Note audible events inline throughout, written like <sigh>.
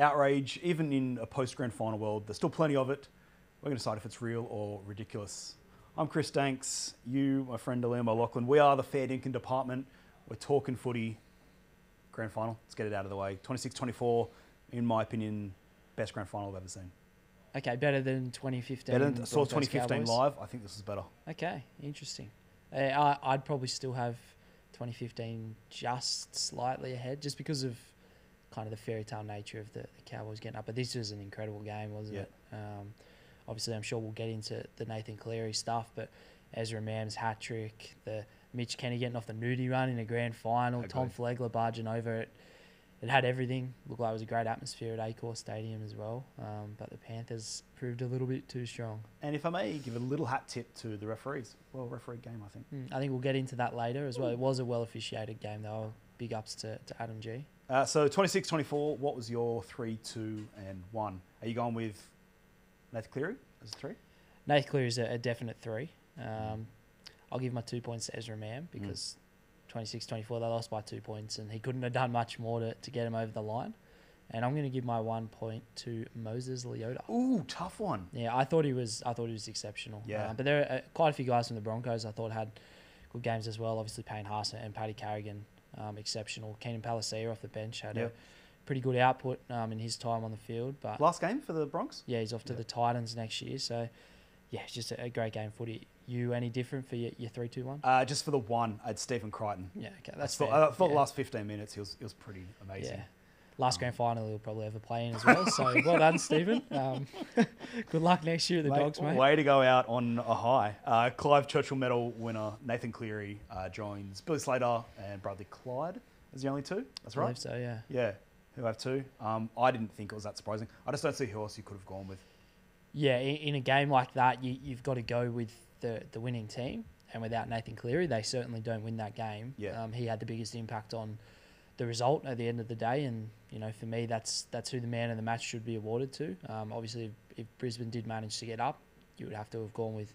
outrage, even in a post grand final world, there's still plenty of it. We're going to decide if it's real or ridiculous. I'm Chris Danks. You, my friend Liam O'Loughlin. We are the Fair Dinkum Department. We're talking footy. Grand final. Let's get it out of the way. 26 24, in my opinion, best grand final I've ever seen. Okay, better than 2015. Better than, saw 2015 Cowboys? live. I think this is better. Okay, interesting. Uh, I, I'd probably still have 2015 just slightly ahead, just because of kind of the fairy tale nature of the, the Cowboys getting up. But this was an incredible game, wasn't Yeah. it? Um, obviously, I'm sure we'll get into the Nathan Cleary stuff, but Ezra Mams hat trick, the Mitch Kenny getting off the nudie run in a grand final, Tom. Flegler barging over it. It had everything. Looked like it was a great atmosphere at Accor Stadium as well. Um, but the Panthers proved a little bit too strong. And if I may give a little hat tip to the referees. Well, referee game, I think. Mm, I think we'll get into that later as well. It was a well officiated game though. Big ups to, to Adam G. Uh, so 26 24, what was your 3, 2, and 1? Are you going with Nathan Cleary as a 3? Nath Cleary is a, a definite three. Um, I'll give my two points to Ezra Mam because 26 24, they lost by two points and he couldn't have done much more to, to get him over the line. And I'm going to give my one point to Moses Leota. Ooh, tough one. Yeah, I thought he was. I thought he was exceptional. Yeah. Uh, but there are uh, quite a few guys from the Broncos. I thought had good games as well. Obviously, Payne Haas and Paddy Carrigan, um, exceptional. Keenan Palasia off the bench had Yep. a pretty good output um, in his time on the field. But Last game for the Bronx? yeah, he's off to Yep. the Titans next year. So yeah, it's just a, a great game footy. You any different for your, your three two one? Uh, just for the one, I had Stephen Crichton. Yeah, okay, I that's thought, fair. I thought yeah. the last 15 minutes, he was, he was pretty amazing. Yeah. Last grand final he'll probably ever play in as well. So well done, <laughs> Stephen. Um, <laughs> good luck next year at the Mate, Dogs, mate. Way to go out on a high. Uh, Clive Churchill Medal winner Nathan Cleary uh, joins Billy Slater and Bradley Clyde as the only two. That's right. I right. believe so, yeah. Yeah, who have two. Um, I didn't think it was that surprising. I just don't see who else you could have gone with. Yeah, in, in a game like that, you, you've got to go with the, the winning team. And without Nathan Cleary, they certainly don't win that game. Yeah. Um, he had the biggest impact on the result at the end of the day. And, you know, for me, that's that's who the man of the match should be awarded to. Um, obviously, if, if Brisbane did manage to get up, you would have to have gone with,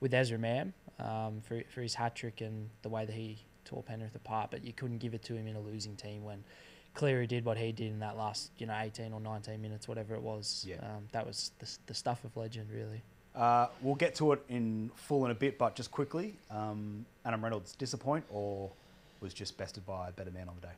with Ezra Mam um, for, for his hat trick and the way that he tore Penrith apart. But you couldn't give it to him in a losing team when Cleary did what he did in that last, you know, 18 or 19 minutes, whatever it was. Yeah. Um, that was the, the stuff of legend, really. Uh, we'll get to it in full in a bit, but just quickly, um, Adam Reynolds disappoint or was just bested by a better man on the day?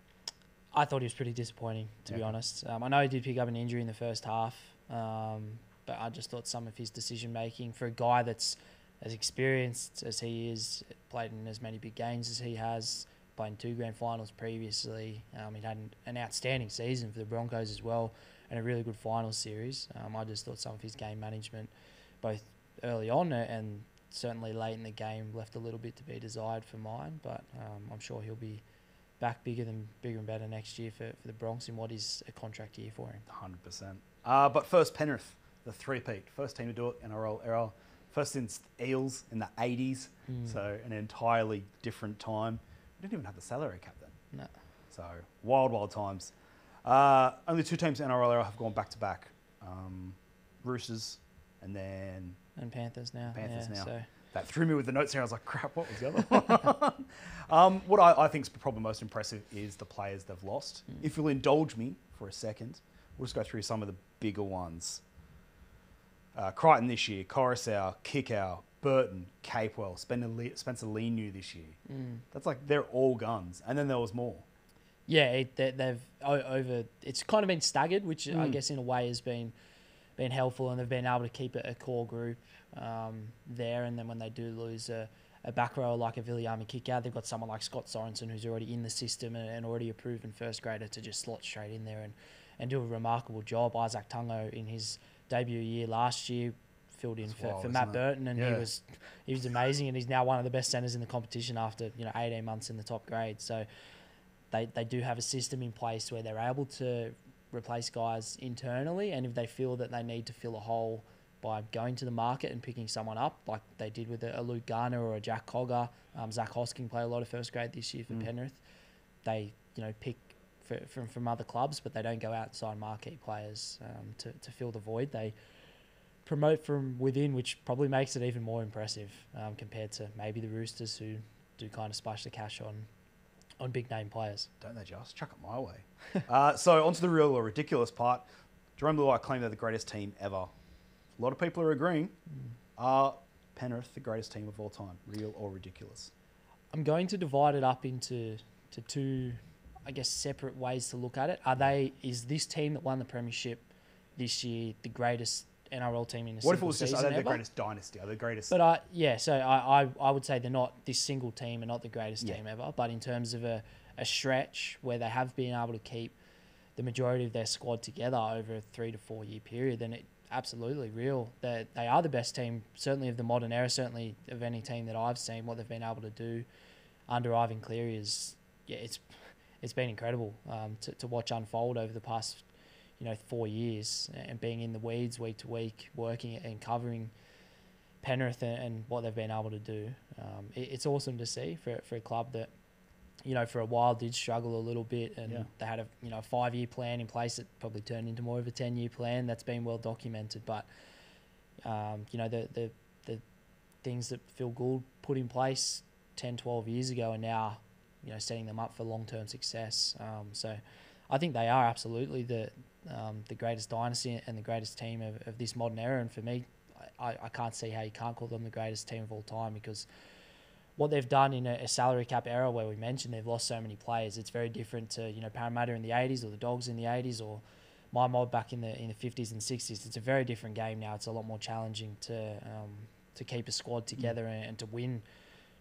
I thought he was pretty disappointing, to be honest. Um, I know he did pick up an injury in the first half, um, but I just thought some of his decision making for a guy that's as experienced as he is, played in as many big games as he has, played in two grand finals previously. Um, he had an, an outstanding season for the Broncos as well, and a really good final series. Um, I just thought some of his game management, both early on and certainly late in the game, left a little bit to be desired for mine. But um, I'm sure he'll be back bigger than bigger and better next year for, for the Bronx in what is a contract year for him. 100%. Uh, but first, Penrith, the three-peat. First team to do it, in NRL era. First since Eels in the 80s, Mm. so an entirely different time. We didn't even have the salary cap then. No. So wild, wild times. Uh, only two teams in NRL era have gone back to back. Um, Roosters, and then And Panthers now. Panthers yeah, now. So that threw me with the notes here. I was like, crap, what was the other one? <laughs> um, what I, I think is probably most impressive is the players they've lost. Mm. If you'll indulge me for a second, we'll just go through some of the bigger ones. Uh, Crichton this year, Koroisau, Kikau, Burton, Capewell, Spencer, Le- Spencer Leniu this year. mm. That's like they're all guns, and then there was more. yeah, it, they, they've over. It's kind of been staggered, which I Mm. guess in a way has been been helpful, and they've been able to keep it a core group um, there. And then when they do lose a, a back row like a Viliame Kikau, they've got someone like Scott Sorensen who's already in the system and, and already a proven first grader to just slot straight in there and, and do a remarkable job. Izack Tago in his debut year last year filled in That's for, wild, for Matt it? Burton, and Yeah. he was he was amazing, and he's now one of the best centers in the competition after you know 18 months in the top grade. So they they do have a system in place where they're able to replace guys internally, and if they feel that they need to fill a hole by going to the market and picking someone up, like they did with a, a Luke Garner or a Jack Cogger, um, Zac Hosking played a lot of first grade this year for Mm. Penrith. They you know pick for, from from other clubs, but they don't go out and sign marquee players um, to to fill the void. They promote from within, which probably makes it even more impressive um, compared to maybe the Roosters who do kind of splash the cash on on big name players. Don't they just chuck it my way? <laughs> uh, so onto the real or ridiculous part. Jerome Luai claim they're the greatest team ever. A lot of people are agreeing. Are Penrith the greatest team of all time? Real or ridiculous? I'm going to divide it up into to two, I guess, separate ways to look at it. Are they? Is this team that won the premiership this year the greatest NRL team in a What if it was just are they the ever? greatest dynasty? Are they the greatest? But I, yeah, so I, I, I would say they're not this single team and not the greatest Yeah. team ever. But in terms of a, a stretch where they have been able to keep the majority of their squad together over a three to four year period, then it absolutely real. That they are the best team, certainly of the modern era, certainly of any team that I've seen. What they've been able to do under Ivan Cleary is, yeah, it's it's been incredible um, to, to watch unfold over the past, you know, four years and being in the weeds week to week, working and covering Penrith and, and what they've been able to do. Um, it, it's awesome to see for, for a club that, you know, for a while did struggle a little bit, and Yeah. they had a you know five year plan in place that probably turned into more of a ten year plan. That's been well documented, but um, you know the the the things that Phil Gould put in place 10, 12 years ago are now you know setting them up for long term success. Um, so I think they are absolutely the um, the greatest dynasty and the greatest team of, of this modern era. And for me, I, I can't see how you can't call them the greatest team of all time because what they've done in a, salary cap era where we mentioned they've lost so many players, it's very different to you know Parramatta in the '80s or the Dogs in the '80s or my mob back in the in the 50s and 60s. It's a very different game now. It's a lot more challenging to um, to keep a squad together and, and to win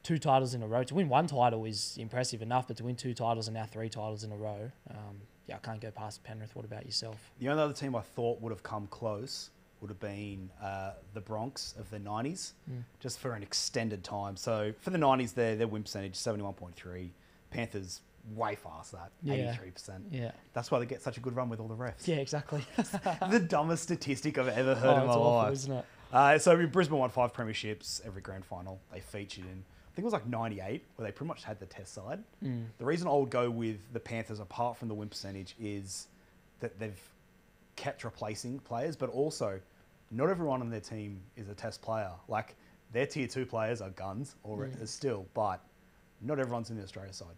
two titles in a row. To win one title is impressive enough, but to win two titles and now three titles in a row, um, yeah, I can't go past Penrith. What about yourself? The only other team I thought would have come close would have been uh, the Bronx of the 90s, Mm. just for an extended time. So for the 90s, their, their win percentage, 71.3. Panthers, way past that, Yeah. 83%. Yeah, That's why they get such a good run with all the refs. yeah, exactly. <laughs> <laughs> the dumbest statistic I've ever heard oh, in my awful, life. isn't it? Uh, so Brisbane won five premierships, every grand final they featured in. I think it was like 98, where they pretty much had the test side. Mm. The reason I would go with the Panthers, apart from the win percentage, is that they've kept replacing players, but also not everyone on their team is a test player. Like their tier two players are guns or Mm. still, but not everyone's in the Australia side,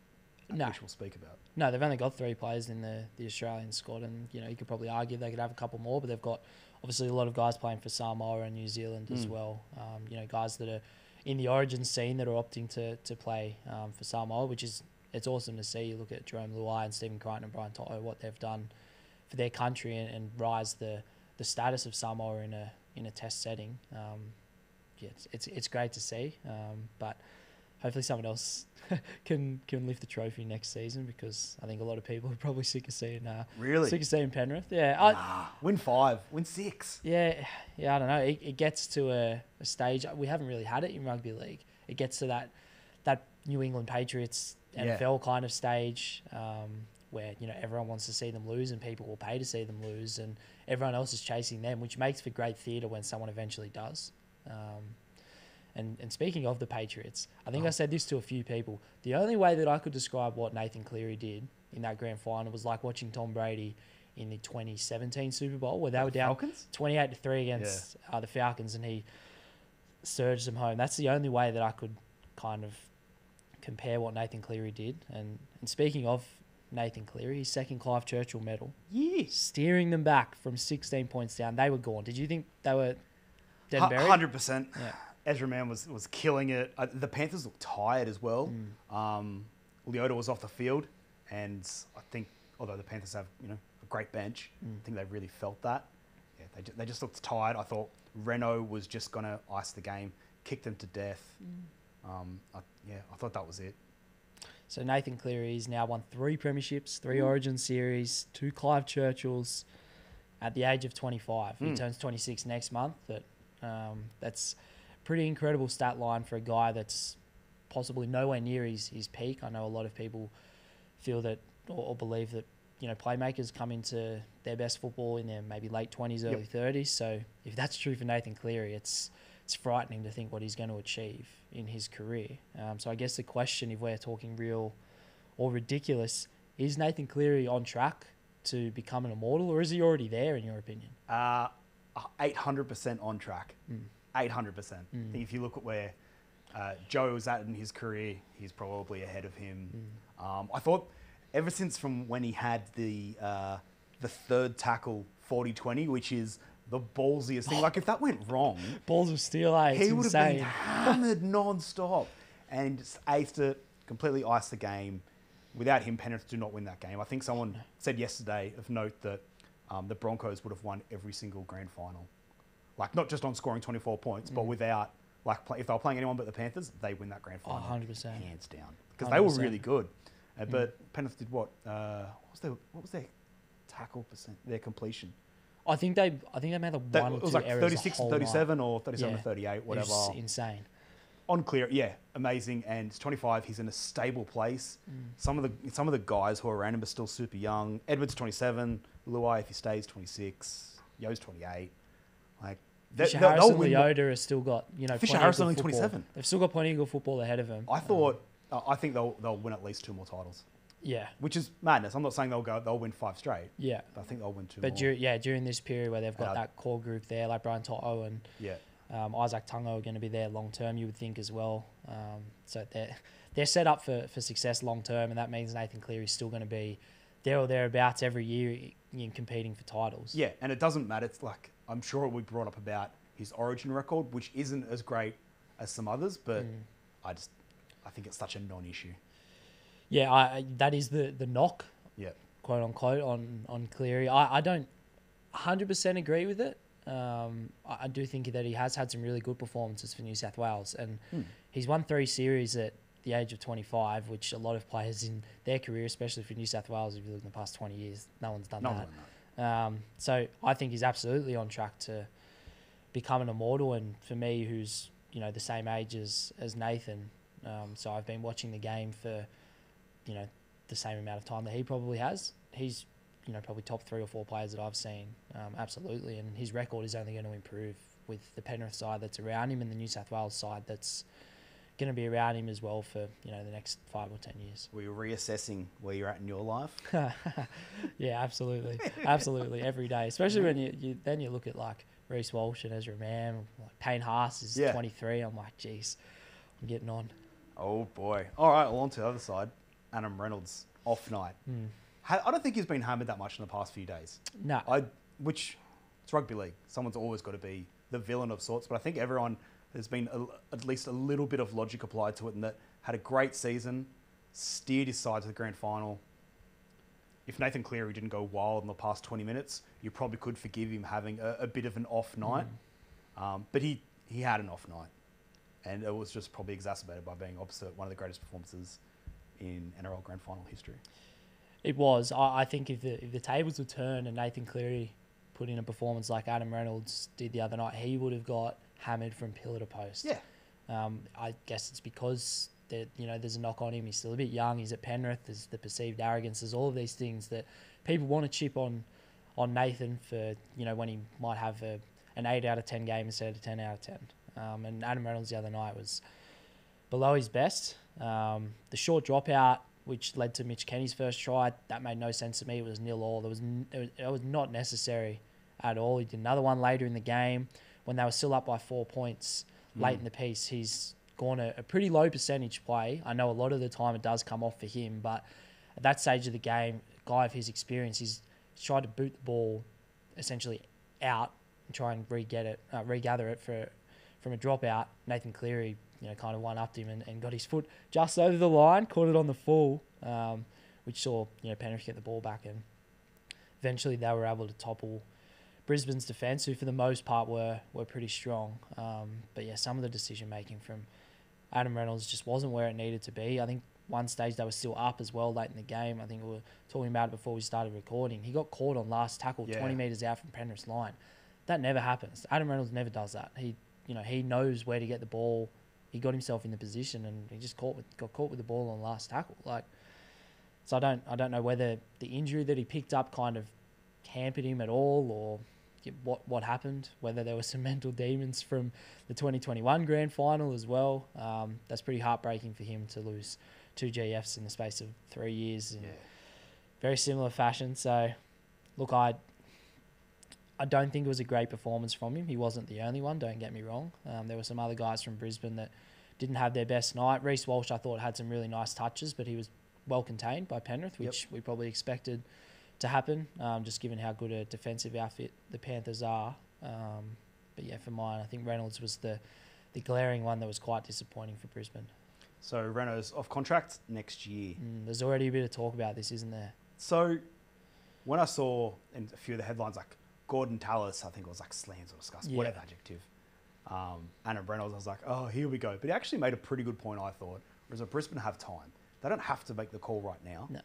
No. which we'll speak about. No, they've only got three players in the, the Australian squad, and you know you could probably argue they could have a couple more, but they've got obviously a lot of guys playing for Samoa and New Zealand as Mm. well. Um, you know, guys that are in the Origin scene that are opting to to play um, for Samoa, which is it's awesome to see. You look at Jerome Luai and Stephen Crichton and Brian To'o, what they've done for their country and, and rise the the status of Samoa in a in a test setting. Um, yeah, it's, it's it's great to see, um, but hopefully someone else <laughs> can can lift the trophy next season because I think a lot of people are probably sick of seeing uh, Really? sick of seeing Penrith. Yeah, I, win five, win six. yeah, yeah. I don't know. It, it gets to a, a stage we haven't really had it in rugby league. It gets to that that New England Patriots Yeah. NFL kind of stage um, where you know everyone wants to see them lose and people will pay to see them lose and everyone else is chasing them, which makes for great theatre when someone eventually does. Um, and, and speaking of the Patriots, I think I Oh. said this to a few people. The only way that I could describe what Nathan Cleary did in that grand final was like watching Tom Brady in the 2017 Super Bowl, where they were down Falcons? 28 to 3 against uh, the Falcons and he surged them home. That's the only way that I could kind of compare what Nathan Cleary did. And, and speaking of Nathan Cleary, his second Clive Churchill medal, Yeah. steering them back from 16 points down. They were gone. Did you think they were dead and buried? Hundred percent. Yeah. Ezra Mam was was killing it. Uh, the Panthers looked tired as well. Mm. Um, Leota was off the field, and I think although the Panthers have you know a great bench, Mm. I think they really felt that. Yeah, they ju- they just looked tired. I thought Renault was just gonna ice the game, kick them to death. Mm. Um, I, yeah, I thought that was it. So Nathan Cleary's now won three premierships, three Mm. Origin series, two Clive Churchills at the age of 25. He Mm. turns 26 next month. That um, that's pretty incredible stat line for a guy that's possibly nowhere near his, his peak. I know a lot of people feel that or, or believe that you know playmakers come into their best football in their maybe late 20s, Yep. early 30s. So if that's true for Nathan Cleary, it's it's frightening to think what he's going to achieve in his career. Um, so I guess the question, if we're talking real or ridiculous, is Nathan Cleary on track to become an immortal, or is he already there, in your opinion? Uh, 800% on track. Mm. 800%. Mm. if you look at where uh, Joe was at in his career, he's probably ahead of him. Um, I thought ever since from when he had the uh, the third tackle 40-20, which is the ballsiest thing. Like if that went wrong, Balls of steel, eh? It's he would have been insane. hammered <laughs> non-stop and aced it, completely iced the game. Without him, Penrith do not win that game. I think someone said yesterday of note that um, the Broncos would have won every single grand final. Like not just on scoring 24 points, Mm. but without like play, if they were playing anyone but the Panthers, they win that grand Oh, final. 100%. hands down because they were 100%. really good. Uh, but Penrith did what? Uh, what was their what was their tackle percent? Their completion. I think they, I think they made like That, one or it was two like errors. 36 the to whole night. 37 or 37 Yeah. to 38, It whatever. was insane. On clear, yeah, amazing. And he's 25. He's in a stable place. Mm. Some of the some of the guys who are around him are still super young. Edwards 27. Luai, if he stays, 26. Yeo's 28. Like they, Fisher Harris and Leota are still got you know. Fisher Harris only 27. They've still got plenty of good football ahead of them. I Um, thought. uh, I think they'll they'll win at least two more titles, yeah, which is madness. I'm not saying they'll go. They'll win five straight. yeah. But I think they'll win two But dur- yeah, during this period where they've got I- that core group there, like Brian To'o and yeah. um, Izack Tago are going to be there long term, you would think as well. Um, so they're they're set up for, for success long term, and that means Nathan Cleary's still going to be there or thereabouts every year in competing for titles. Yeah, and it doesn't matter. It's like I'm sure it be brought up about his origin record, which isn't as great as some others, but Mm. I just I think it's such a non-issue. Yeah, I, that is the the knock, Yeah, quote unquote, on on Cleary. I, I don't 100% agree with it. Um, I, I do think that he has had some really good performances for New South Wales, and Hmm. he's won three series at the age of 25, which a lot of players in their career, especially for New South Wales, if you look in the past 20 years, no one's done no, that. no. Um, so I think he's absolutely on track to become an immortal. And for me, who's you know the same age as as Nathan, um, so I've been watching the game for you know the same amount of time that he probably has. He's you know probably top three or four players that I've seen, um, absolutely. And his record is only going to improve with the Penrith side that's around him and the New South Wales side that's going to be around him as well for you know the next five or ten years. Were you reassessing where you're at in your life? <laughs> yeah, absolutely, absolutely, every day. Especially when you, you then you look at like Reece Walsh and Ezra Mam, like Payne Haas is Yeah. 23. I'm like, geez, I'm getting on. Oh boy! All right, well, on to the other side. Adam Reynolds off night. Ha- I don't think he's been hammered that much in the past few days. No, I, which it's rugby league. Someone's always got to be the villain of sorts. But I think everyone there's been a, at least a little bit of logic applied to it, and that had a great season, steered his side to the grand final. If Nathan Cleary didn't go wild in the past 20 minutes, you probably could forgive him having a, a bit of an off night. Um, but he, he had an off night, and it was just probably exacerbated by being opposite one of the greatest performances in NRL grand final history. it was. I, I think if the if the tables were turned and Nathan Cleary put in a performance like Adam Reynolds did the other night, he would have got hammered from pillar to post. Yeah. Um, I guess it's because that you know there's a knock on him. He's still a bit young. He's at Penrith. There's the perceived arrogance. There's all of these things that people want to chip on on Nathan for you know when he might have a, an eight out of ten game instead of a ten out of ten. Um, and Adam Reynolds the other night was below his best. Um, the short dropout, which led to Mitch Kenny's first try, that made no sense to me. It was nil all. There was n- it was, it was not necessary at all. He did another one later in the game when they were still up by four points late in the piece. He's gone a, a pretty low percentage play. I know a lot of the time it does come off for him, but at that stage of the game, guy of his experience, he's, he's tried to boot the ball essentially out and try and re-get it, uh, regather it for from a dropout. Nathan Cleary, you know, kind of one upped him and, and got his foot just over the line, caught it on the full, um, which saw you know Penrith get the ball back, and eventually they were able to topple Brisbane's defence, who for the most part were were pretty strong. Um, but yeah, some of the decision making from Adam Reynolds just wasn't where it needed to be. I think one stage they were still up as well late in the game. I think we were talking about it before we started recording. He got caught on last tackle, Yeah. 20 metres out from Penrith's line. That never happens. Adam Reynolds never does that. He, you know, he knows where to get the ball. He got himself in the position and he just caught with, got caught with the ball on the last tackle. Like, so I don't, I don't know whether the injury that he picked up kind of hampered him at all or what what happened. Whether there were some <laughs> mental demons from the 2021 grand final as well. Um, that's pretty heartbreaking for him to lose two GFs in the space of three years in Yeah. very similar fashion. So, look, I I don't think it was a great performance from him. He wasn't the only one. Don't get me wrong. Um, there were some other guys from Brisbane that didn't have their best night. Reece Walsh, I thought, had some really nice touches, but he was well contained by Penrith, Yep. which we probably expected to happen, um, just given how good a defensive outfit the Panthers are. Um, but yeah, for mine, I think Reynolds was the the glaring one that was quite disappointing for Brisbane. So Renault's off contract next year. Mm, there's already a bit of talk about this, isn't there? So when I saw in a few of the headlines like Gorden Tallis, I think it was like slams or disgust, Yeah. whatever adjective. Um, Adam Reynolds, I was like, oh, here we go. But he actually made a pretty good point, I thought. Whereas if Brisbane have time, they don't have to make the call right now. No.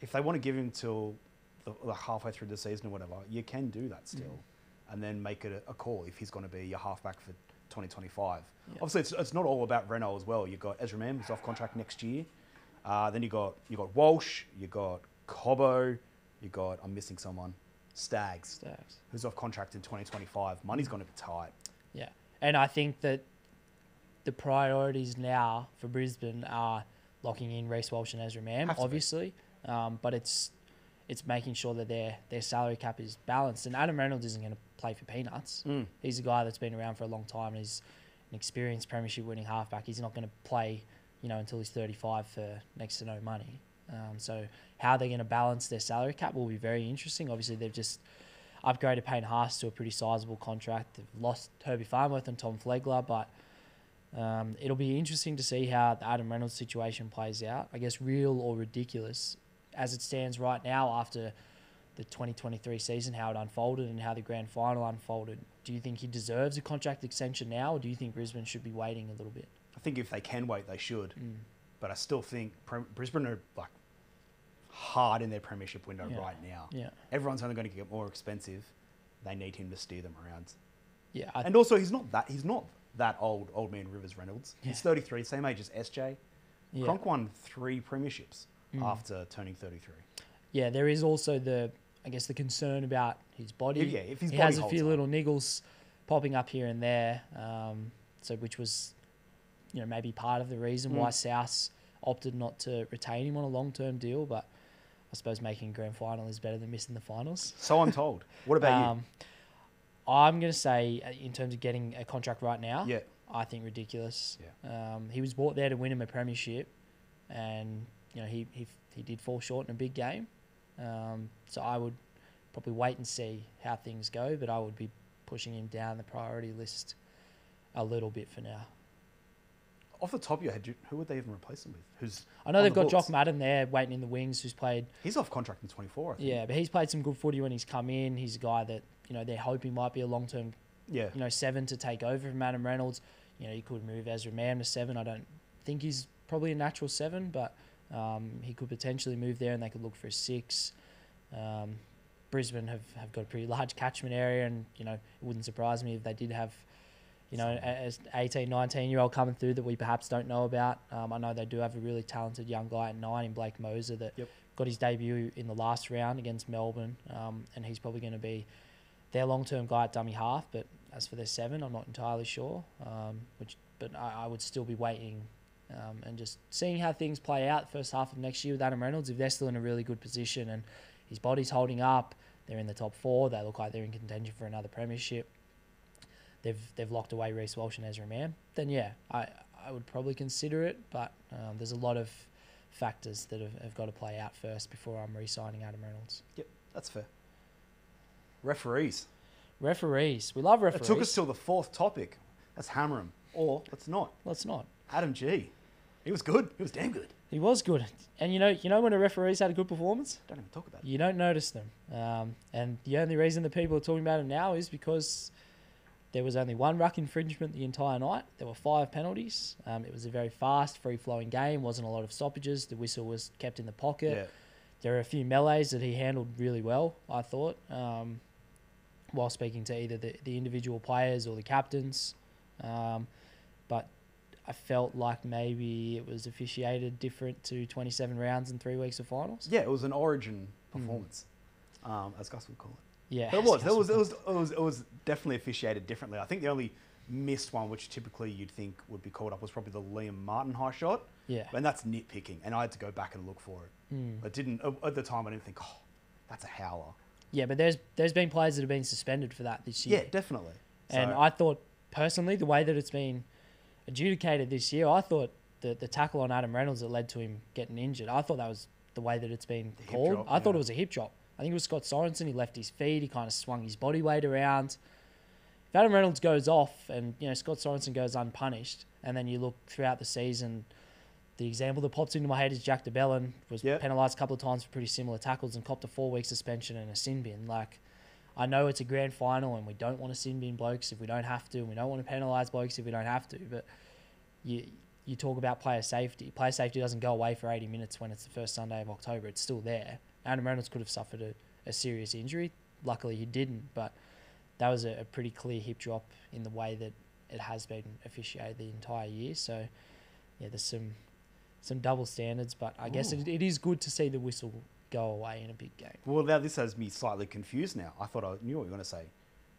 If they want to give him till the, the halfway through the season or whatever, you can do that still, Mm. and then make it a, a call if he's going to be your halfback for 2025. Yeah. Obviously, it's, it's not all about Renault as well. You've got Ezra Mam, who's off contract next year. Uh, then you got you got Walsh, you got Cobbo, you got I'm missing someone, Stags, Stags. who's off contract in 2025. Money's going to be tight. Yeah, and I think that the priorities now for Brisbane are locking in Reece Walsh and Ezra Mam, Have to be. obviously, um, but it's it's making sure that their their salary cap is balanced. And Adam Reynolds isn't going to play for peanuts. Mm. He's a guy that's been around for a long time. and He's an experienced premiership winning halfback. He's not going to play, you know, until he's 35 for next to no money. Um, so how they're going to balance their salary cap will be very interesting. Obviously, they've just upgraded Payne Haas to a pretty sizable contract. They've lost Herbie Farnworth and Tom Flegler, but um, it'll be interesting to see how the Adam Reynolds situation plays out. I guess real or ridiculous as it stands right now after the 2023 season, how it unfolded and how the grand final unfolded. Do you think he deserves a contract extension now, or do you think Brisbane should be waiting a little bit? I think if they can wait, they should. Mm. But I still think Brisbane are like hard in their premiership window Yeah. right now. Yeah, Everyone's only going to get more expensive. They need him to steer them around. yeah, I, And also, he's not that he's not that old. Old man Rivers Reynolds. He's 33, same age as SJ. yeah. Cronk won three premierships Mm. after turning 33. Yeah, there is also the, I guess, the concern about his body. Yeah, if his he body has a few up. little niggles popping up here and there. Um, so which was, you know, maybe part of the reason why Mm. South opted not to retain him on a long term deal. But I suppose making a grand final is better than missing the finals. So I'm told. What about <laughs> Um, I'm going to say, uh, in terms of getting a contract right now. Yeah. I think ridiculous. Um, he was brought there to win him a premiership, and you know he he, he did fall short in a big game. Um, so I would probably wait and see how things go, but I would be pushing him down the priority list a little bit for now. Off the top of your head, who would they even replace him with? Who's I know they've the got Jock? Madden there waiting in the wings, who's played He's off contract in 24. Yeah, but he's played some good footy when he's come in. He's a guy that you know they're hoping might be a long term Yeah. you know, seven to take over from Adam Reynolds. You know, you could move Ezra Mam to seven. I don't think he's probably a natural seven, but um, he could potentially move there and they could look for a six. Um, Brisbane have, have got a pretty large catchment area, and, you know, it wouldn't surprise me if they did have, you know, an 18, 19 year old coming through that we perhaps don't know about. Um, I know they do have a really talented young guy at nine in Blake Mozer that Yep. got his debut in the last round against Melbourne, um, and he's probably going to be their long-term guy at dummy half. But as for their seven, I'm not entirely sure. Um, which, but I, I would still be waiting um, and just seeing how things play out first half of next year with Adam Reynolds. If they're still in a really good position and his body's holding up, they're in the top four. They look like they're in contention for another premiership. They've they've locked away Reece Walsh and Ezra Mam. Then yeah, I I would probably consider it. But um, there's a lot of factors that have, have got to play out first before I'm re-signing Adam Reynolds. Yep, that's fair. Referees. Referees, we love referees. It took us till the fourth topic. Let's hammer him. Or let's not. Let's not. Adam G. He was good. He was damn good. He was good, and you know, you know when a referee's had a good performance, Don't even talk about it. you don't notice them. Um, and the only reason that people are talking about him now is because there was only one ruck infringement the entire night. There were five penalties. Um, it was a very fast, free-flowing game. wasn't a lot of stoppages. The whistle was kept in the pocket. Yeah. There were a few melees that he handled really well. I thought, um, while speaking to either the, the individual players or the captains, um, but I felt like maybe it was officiated different to 27 rounds and three weeks of finals. Yeah, it was an origin Hmm. performance, um, as Gus would call it. Yeah, it was. It was, it was. It was. It was definitely officiated differently. I think the only missed one, which typically you'd think would be called up, was probably the Liam Martin high shot, Yeah. and that's nitpicking. And I had to go back and look for it. Mm. I didn't at the time. I didn't think, oh, that's a howler. Yeah, but there's there's been players that have been suspended for that this year. Yeah, definitely. And So- I thought personally the way that it's been adjudicated this year, I thought the the tackle on Adam Reynolds that led to him getting injured. I thought that was the way that it's been The called. drop, I thought it was a hip drop. I think it was Scott Sorensen. He left his feet. He kind of swung his body weight around. If Adam Reynolds goes off and you know Scott Sorensen goes unpunished, and then you look throughout the season, the example that pops into my head is Jack de Belin was Yep. penalised a couple of times for pretty similar tackles and copped a four week suspension and a sin bin. Like, I know it's a grand final and we don't want to sin bin blokes if we don't have to, and we don't want to penalise blokes if we don't have to, but you you talk about player safety. Player safety doesn't go away for 80 minutes when it's the first Sunday of October. It's still there. Adam Reynolds could have suffered a, a serious injury. Luckily, he didn't, but that was a, a pretty clear hip drop in the way that it has been officiated the entire year. So, yeah, there's some some double standards, but I guess it, it is good to see the whistle go away in a big game. Well, now this has me slightly confused now. I thought I knew what you were going to say.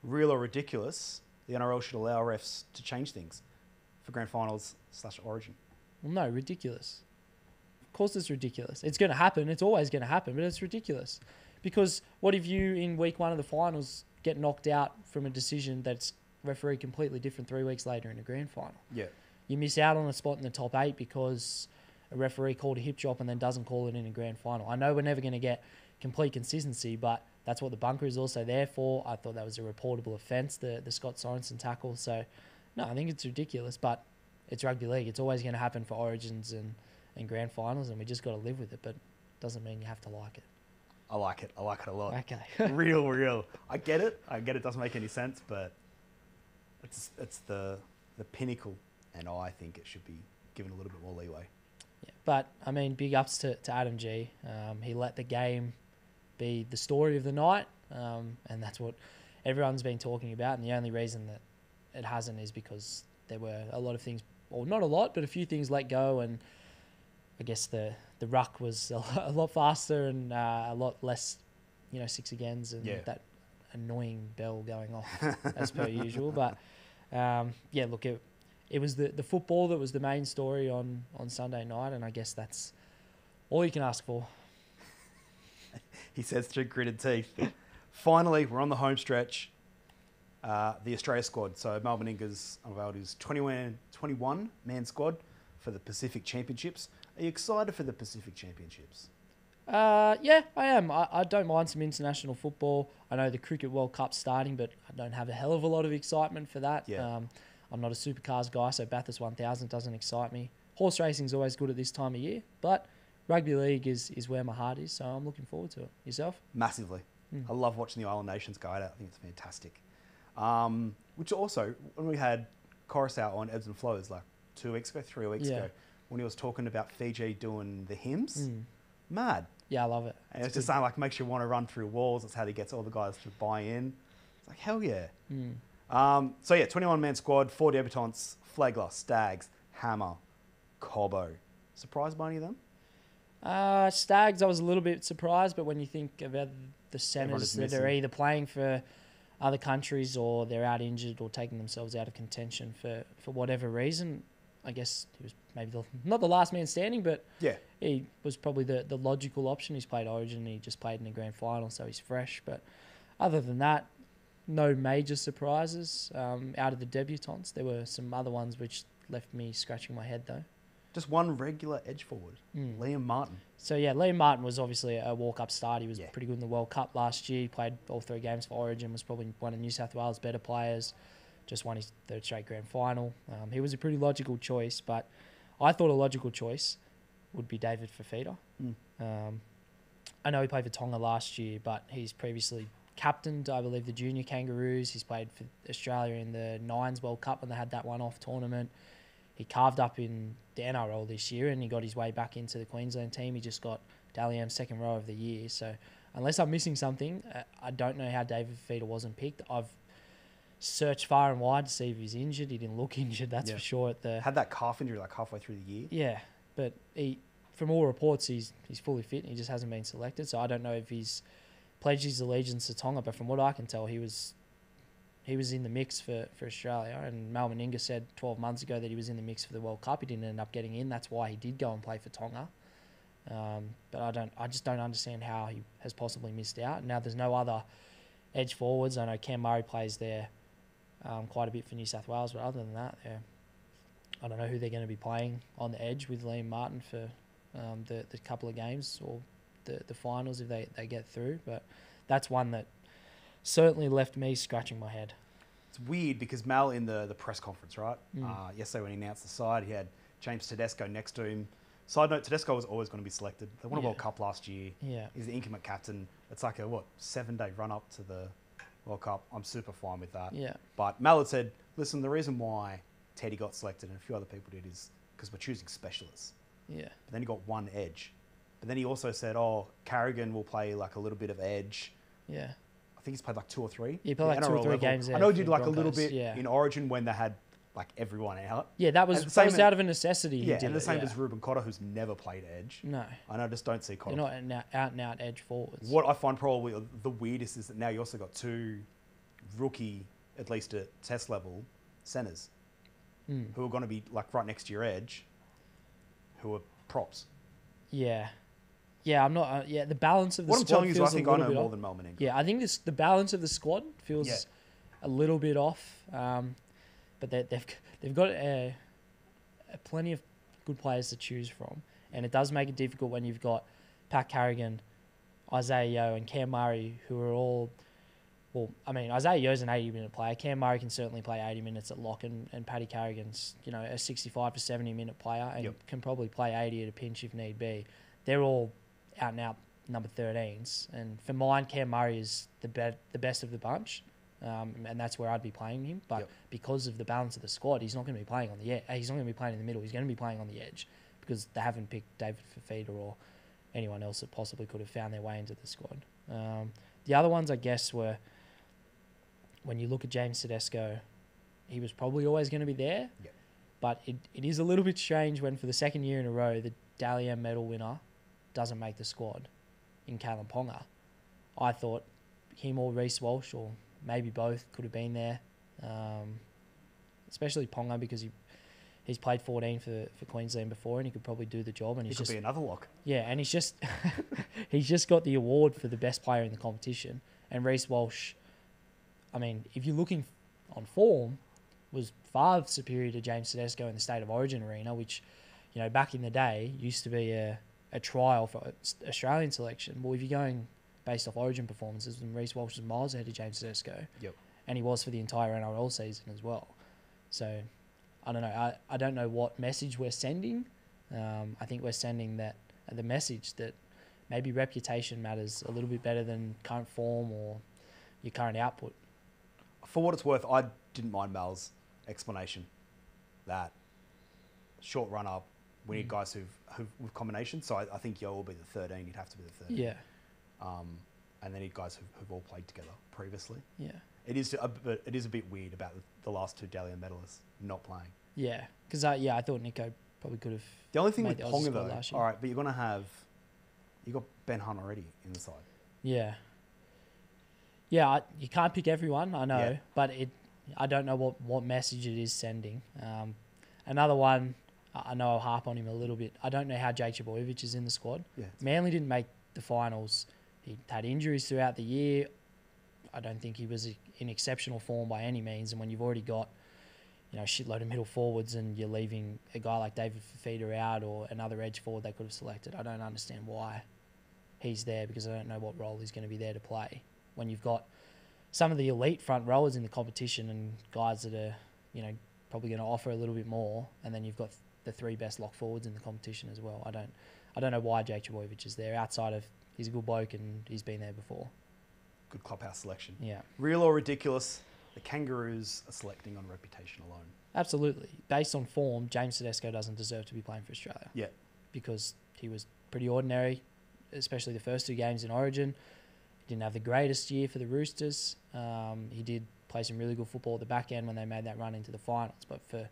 Real or ridiculous, the NRL should allow refs to change things for grand finals slash origin. Well, no, ridiculous. Of course, it's ridiculous. It's going to happen. It's always going to happen, but it's ridiculous. Because what if you, in week one of the finals, get knocked out from a decision that's referee completely different three weeks later in a grand final? Yeah. You miss out on a spot in the top eight because a referee called a hip drop and then doesn't call it in a grand final. I know we're never going to get complete consistency, but that's what the bunker is also there for. I thought that was a reportable offence, the, the Scott Sorensen tackle. So, no, I think it's ridiculous, but it's rugby league. It's always going to happen for origins and, and grand finals, and we just got to live with it, but doesn't mean you have to like it. I like it. I like it a lot. Okay. <laughs> real, real. I get it. I get it doesn't make any sense, but it's it's the the pinnacle, and I think it should be given a little bit more leeway. Yeah, but I mean, big ups to, to Adam G. Um, he let the game be the story of the night, um, and that's what everyone's been talking about. And the only reason that it hasn't is because there were a lot of things, or not a lot, but a few things let go, and I guess the the ruck was a <laughs> lot, a lot faster and uh, a lot less, you know, six agains and Yeah. that annoying bell going off as per <laughs> usual. But um, yeah, look, it, it was the, the football that was the main story on, on Sunday night, and I guess that's all you can ask for. <laughs> He says through gritted teeth. Finally, we're on the home stretch. Uh, the Australia squad. So Mal Meninga's unveiled his 21, 21 man squad for the Pacific Championships. Are you excited for the Pacific Championships? Uh, yeah, I am. I, I don't mind some international football. I know the Cricket World Cup's starting, but I don't have a hell of a lot of excitement for that. Yeah. Um, I'm not a supercars guy, so Bathurst 1000 doesn't excite me. Horse racing's always good at this time of year, but rugby league is, is where my heart is, so I'm looking forward to it. Yourself? Massively. Mm. I love watching the Island Nations it. I think it's fantastic. Um, which also, when we had Koroisau on Ebbs and Flows like two weeks ago, three weeks Yeah. ago, when he was talking about Fiji doing the hymns, Mm. mad. Yeah, I love it. And it's It's just something like makes you want to run through walls. That's how he gets all the guys to buy in. It's like, hell yeah. Mm. Um, so yeah, 21 man squad, four debutants, Flegler, Stags, Hammer, Cobbo. Surprised by any of them? Uh, Stags, I was a little bit surprised, but when you think about the centres that are either playing for other countries or they're out injured or taking themselves out of contention for, for whatever reason, I guess he was maybe the, not the last man standing, but Yeah. he was probably the, the logical option. He's played Origin, he just played in the grand final, so he's fresh. But other than that, no major surprises um, out of the debutants. There were some other ones which left me scratching my head though. Just one regular edge forward, Mm. Liam Martin. So yeah, Liam Martin was obviously a walk-up start. He was Yeah. pretty good in the World Cup last year. He played all three games for Origin. Was probably one of New South Wales' better players. Just won his third straight grand final. Um, he was a pretty logical choice, but I thought a logical choice would be David Fifita. Mm. Um, I know he played for Tonga last year, but he's previously captained, I believe, the junior Kangaroos. He's played for Australia in the Nines World Cup when they had that one-off tournament. He carved up in the NRL this year and he got his way back into the Queensland team. He just got Dally M's second row of the year. So unless I'm missing something, uh, I don't know how David Fifita wasn't picked. I've searched far and wide to see if he's injured. He didn't look <laughs> injured, that's Yeah. for sure. At the Had that calf injury like halfway through the year. yeah, but he, from all reports, he's he's fully fit. He just hasn't been selected. So I don't know if he's pledged his allegiance to Tonga. But from what I can tell, he was he was in the mix for, for Australia. And Mal Meninga said 12 months ago that he was in the mix for the World Cup. He didn't end up getting in. That's why he did go and play for Tonga. Um, but I don't. I just don't understand how he has possibly missed out. Now there's no other edge forwards. I know Cam Murray plays there um, quite a bit for New South Wales, but other than that, yeah, I don't know who they're going to be playing on the edge with Liam Martin for um, the the couple of games or the the finals if they they get through. But that's one that certainly left me scratching my head. It's weird because Mal in the, the press conference, right? Mm. Uh, yesterday when he announced the side, he had James Tedesco next to him. Side note, Tedesco was always going to be selected. They won a Yeah. World Cup last year. Yeah, He's the incumbent captain. It's like a, what, seven day run up to the World Cup. I'm super fine with that. yeah, But Mal had said, listen, the reason why Teddy got selected and a few other people did is because we're choosing specialists. yeah, But then he got one edge. But then he also said, oh, Carrigan will play like a little bit of edge. yeah. I think he's played like two or three. He played like two or three level. games I know he did like a little bit yeah. in Origin when they had like everyone out. Yeah, that was, that was out of a necessity. Yeah, did and the it, same yeah. as Reuben Cotter, who's never played edge. No, And I just don't see Cotter. they're not an out, and out edge forwards. What I find probably the weirdest is that now you also got two rookie, at least at test level, centers Mm. who are going to be like right next to your edge, who are props. Yeah, yeah. I'm not. Uh, yeah, the balance of the What I'm squad telling you is, I think I know more off. than Mal Meninga. Yeah, I think this the balance of the squad feels Yeah. a little bit off. Um, but they, they've they've got a, a plenty of good players to choose from, and it does make it difficult when you've got Pat Carrigan, Isaiah Yeo, and Cam Murray, who are all. Well, I mean, Isaiah Yeo's an 80 minute player. Cam Murray can certainly play 80 minutes at lock, and, and Paddy Carrigan's, you know, a 65 to 70 minute player and Yep. can probably play 80 at a pinch if need be. They're all out and out number 13s. And for mine, Cam Murray is the, be- the best of the bunch. Um, and that's where I'd be playing him. But Yep. because of the balance of the squad, he's not going to be playing on the edge. He's not going to be playing in the middle. He's going to be playing on the edge because they haven't picked David Fifita or anyone else that possibly could have found their way into the squad. Um, the other ones, I guess, were when you look at James Tedesco, he was probably always going to be there. Yep. But it, it is a little bit strange when, for the second year in a row, the Dally M medal winner doesn't make the squad in Kalyn Ponga. I thought him or Reece Walsh, or maybe both, could have been there. Um, especially Ponga because he he's played 14 for, for Queensland before and he could probably do the job. And He could just be another lock. yeah, and he's just <laughs> he's just got the award for the best player in the competition. And Reece Walsh, I mean, if you're looking on form, was far superior to James Tedesco in the State of Origin arena, which, you know, back in the day used to be a, a trial for Australian selection. Well, if you're going based off Origin performances, then Reece Walsh was miles ahead of James Tedesco. Yep. And he was for the entire NRL season as well. So, I don't know. I, I don't know what message we're sending. Um, I think we're sending that uh, the message that maybe reputation matters a little bit better than current form or your current output. For what it's worth, I didn't mind Mal's explanation that short run up, we need Mm. guys who've, who've with combinations. So I, I think Yeo will be the 13. He'd have to be the 13. Yeah, Um, and then need guys who've, who've all played together previously. yeah, It is a, but it is a bit weird about the, last two Dally M medalists not playing. yeah. Because I yeah, I thought Nico probably could have. The only thing with Ponga though, all right, but you're gonna have you got Ben Hunt already in the side. Yeah, yeah. I, you can't pick everyone, I know, Yeah. but it. I don't know what what message it is sending. Um, another one. I I know I'll harp on him a little bit. I don't know how Jake Trbojevic is in the squad. Yeah, Manly didn't make the finals. He had injuries throughout the year. I don't think he was in exceptional form by any means. And when you've already got, you know, a shitload of middle forwards and you're leaving a guy like David Fifita out or another edge forward they could have selected, I don't understand why he's there because I don't know what role he's going to be there to play. When you've got some of the elite front rowers in the competition and guys that are, you know, probably going to offer a little bit more, and then you've got the three best lock forwards in the competition as well. I don't, I don't know why Jake Trbojevic is there outside of he's a good bloke and he's been there before. good clubhouse selection. Yeah, Real or ridiculous? The Kangaroos are selecting on reputation alone. absolutely. Based on form, James Tedesco doesn't deserve to be playing for Australia. Yeah. because he was pretty ordinary, especially the first two games in Origin. He didn't have the greatest year for the Roosters. Um, he did play some really good football at the back end when they made that run into the finals, but for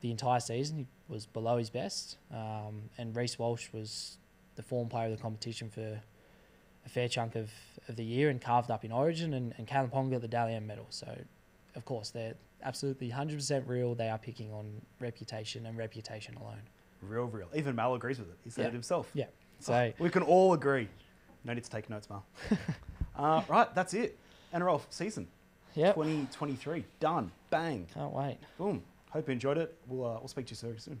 the entire season, he was below his best. Um, and Reece Walsh was the form player of the competition for a fair chunk of, of the year and carved up in Origin. And, and Callum Pong got the Dally M medal. So, of course, they're absolutely 100% real. They are picking on reputation and reputation alone. Real, real. Even Mal agrees with it. He said Yeah. it himself. Yeah. So, We can all agree. No need to take notes, Mal. <laughs> uh, right, that's it. NRL season yep. 2023 done. Bang. Can't wait. Boom. hope you enjoyed it. We'll uh, we'll speak to you soon.